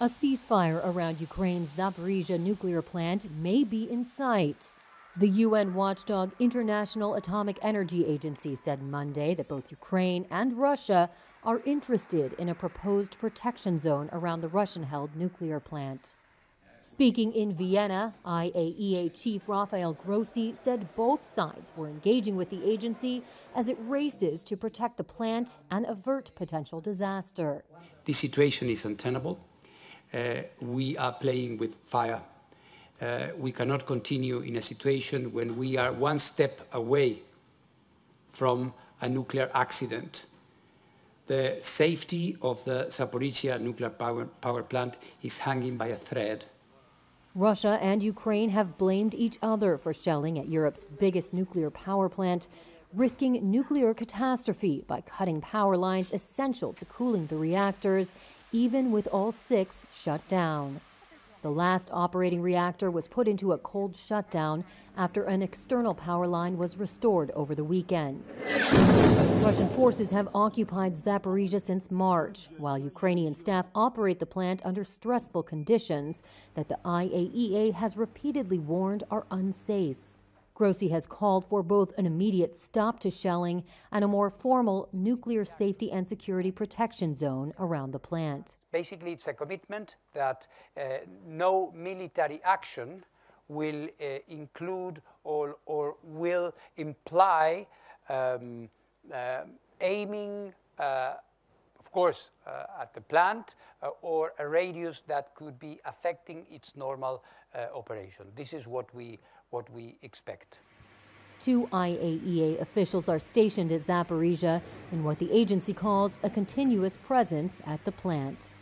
A ceasefire around Ukraine's Zaporizhzhia nuclear plant may be in sight. The UN watchdog International Atomic Energy Agency said Monday that both Ukraine and Russia are interested in a proposed protection zone around the Russian held nuclear plant. Speaking in Vienna, IAEA Chief Rafael Grossi said both sides were engaging with the agency as it races to protect the plant and avert potential disaster. This situation is untenable. Uh, we are playing with fire uh, we cannot continue in a situation when we are one step away from a nuclear accident. The safety of the Zaporizhzhia nuclear power, power plant is hanging by a thread. Russia and Ukraine have blamed each other for shelling at Europe's biggest nuclear power plant, risking nuclear catastrophe by cutting power lines essential to cooling the reactors, even with all six shut down. The last operating reactor was put into a cold shutdown after an external power line was restored over the weekend. Russian forces have occupied Zaporizhzhia since March, while Ukrainian staff operate the plant under stressful conditions that the IAEA has repeatedly warned are unsafe. Grossi has called for both an immediate stop to shelling and a more formal nuclear safety and security protection zone around the plant. Basically, it's a commitment that uh, no military action will uh, include or, or, will imply um, uh, aiming, uh, course, uh, at the plant uh, or a radius that could be affecting its normal operation. This is what we what we expect. Two IAEA officials are stationed at Zaporizhzhia in what the agency calls a continuous presence at the plant.